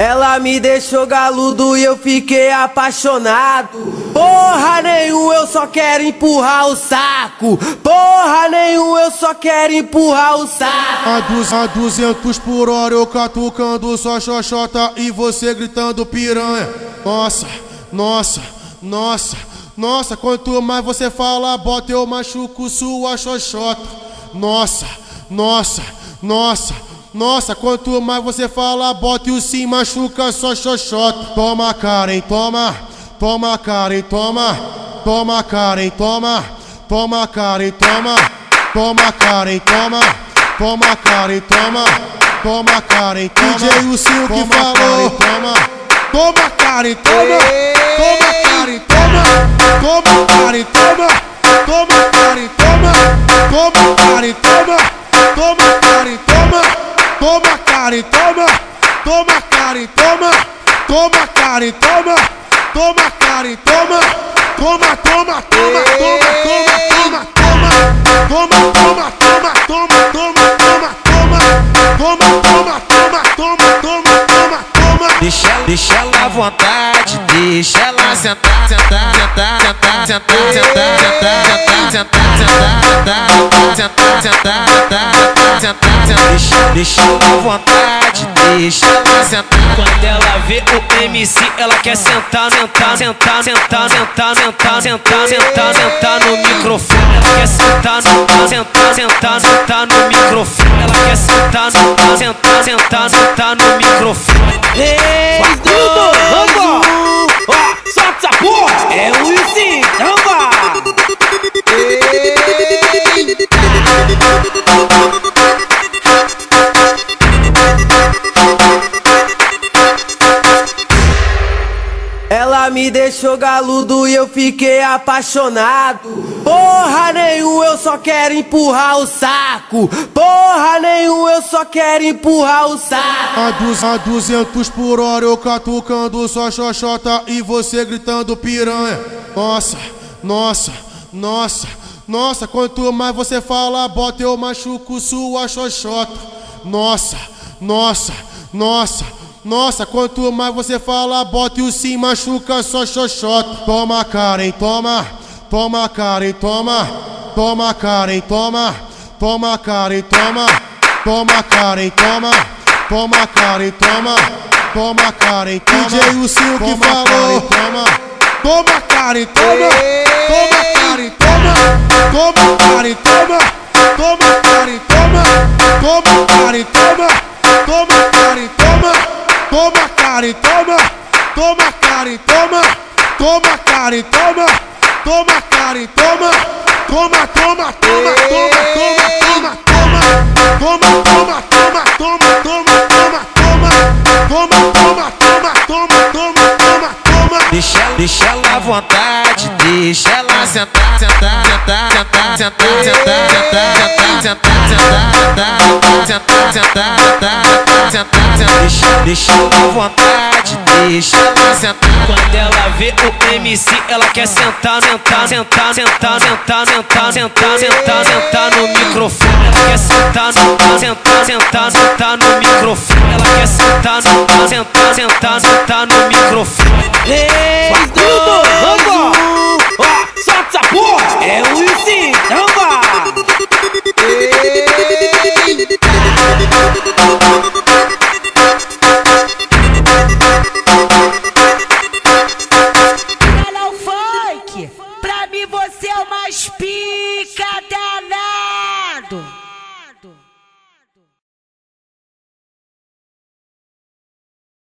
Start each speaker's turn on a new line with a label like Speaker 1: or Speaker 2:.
Speaker 1: Ela me deixou galudo e eu fiquei apaixonado. Porra nenhum, eu só quero empurrar o saco. Porra nenhum, eu só quero empurrar o saco.
Speaker 2: A, duz, a 200 por hora eu catucando sua xoxota e você gritando piranha. Nossa, nossa, nossa, nossa. Quanto mais você fala, bota eu machuco sua xoxota. Nossa, nossa, nossa. Nossa, quanto mais você fala, bota o sim, machuca só xoxota. Toma, Karen, toma, toma, Karen, toma, toma, Karen, toma, toma, Karen, toma, toma, Karen, toma, toma, Karen, toma, toma, Karen, toma. DJ o Sil que falou, toma, toma, Karen, toma, toma, Karen, toma, toma, Karen, toma, toma, Karen, toma, toma, Karen, toma, Karen, toma! Toma, Karen, toma! Toma, Karen, toma! Toma, Karen, toma! Toma, toma, toma, toma, toma, toma, toma! Toma, toma, toma, toma, toma, toma, toma! Toma, toma, toma, toma, toma, toma, toma!
Speaker 3: Deixa, deixa toma, toma, vontade deixa ela sentar, sentar, sentar, sentar, sentar, sentar, sentar, sentar, sentar, sentar, sentar, sentar, sentar, sentar deixa, deixa ela à vontade, deixa ela sentar.
Speaker 4: Quando ela vê o MC, ela quer sentar, sentar, sentar, sentar, sentar, sentar, sentar, sentar, sentar no microfone. Ela quer sentar, sentar, sentar, sentar, sentar no microfone. Ela quer sentar, sentar, sentar, sentar, sentar
Speaker 1: Me deixou galudo e eu fiquei apaixonado. Porra nenhum, eu só quero empurrar o saco. Porra nenhum, eu só quero empurrar o saco.
Speaker 2: A, duz, a 200 por hora eu catucando sua xoxota e você gritando piranha. Nossa, nossa, nossa, nossa. Quanto mais você fala, bota eu machuco sua xoxota. Nossa, nossa, nossa. Nossa, quanto mais você fala, bota o sim, machuca só xoxota. Toma, Karen, toma, toma, Karen, toma, toma, Karen, toma, toma, Karen, toma, toma, Karen, toma, toma, Karen, toma, toma, Karen, toma. DJ o Sil que falou, toma, toma, Karen, toma, toma, Karen, toma, toma, Karen, toma, toma, Karen, toma, Toma, Karen, toma. Toma, Karen, toma. Toma, toma, toma, toma, toma, toma, toma. Toma, toma, toma, toma, toma, toma, toma. Toma, toma, toma, toma, toma, toma, toma.
Speaker 3: Deixa, deixa toma, toma, vontade deixa ela sentar, sentar, sentar, sentar, sentar, sentar, sentar, sentar, sentar, sentar, sentar, sentar, sentar, sentar, sentar deixa ela à vontade, deixa ela sentar.
Speaker 4: Quando ela vê o MC, ela quer sentar, sentar, sentar, sentar, sentar, sentar, sentar, sentar, sentar no microfone. Ela quer sentar, sentar, sentar, sentar, sentar no microfone. Ela quer sentar, sentar, sentar, sentar,
Speaker 1: fica.